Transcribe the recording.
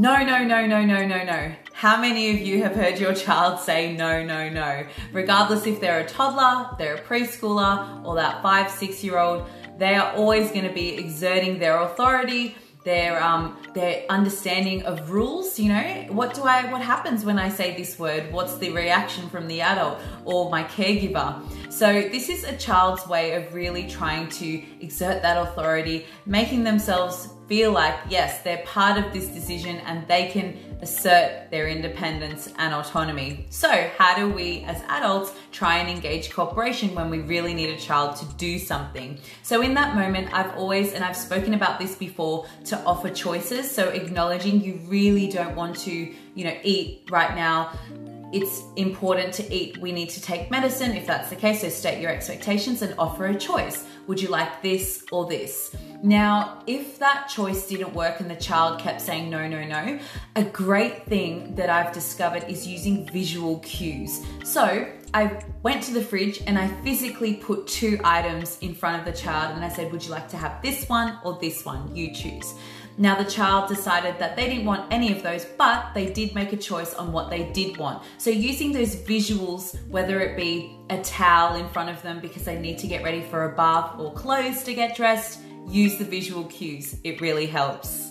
No, no, no, no, no, no, no. How many of you have heard your child say no, no, no? Regardless if they're a toddler, they're a preschooler, or that five, six year old, they are always going to be exerting their authority their um their understanding of rules you know what do i what happens when i say this word what's the reaction from the adult or my caregiver so this is a child's way of really trying to exert that authority making themselves feel like yes they're part of this decision and they can assert their independence and autonomy. So, how do we as adults try and engage cooperation when we really need a child to do something? So, in that moment, I've always, and I've spoken about this before, to offer choices. So, acknowledging you really don't want to, you know, eat right now it's important to eat, we need to take medicine if that's the case. So state your expectations and offer a choice. Would you like this or this? Now, if that choice didn't work and the child kept saying no, no, no, a great thing that I've discovered is using visual cues. So I went to the fridge and I physically put two items in front of the child and I said, Would you like to have this one or this one? You choose. Now, the child decided that they didn't want any of those, but they did make a choice on what they did want. So, using those visuals, whether it be a towel in front of them because they need to get ready for a bath or clothes to get dressed, use the visual cues. It really helps.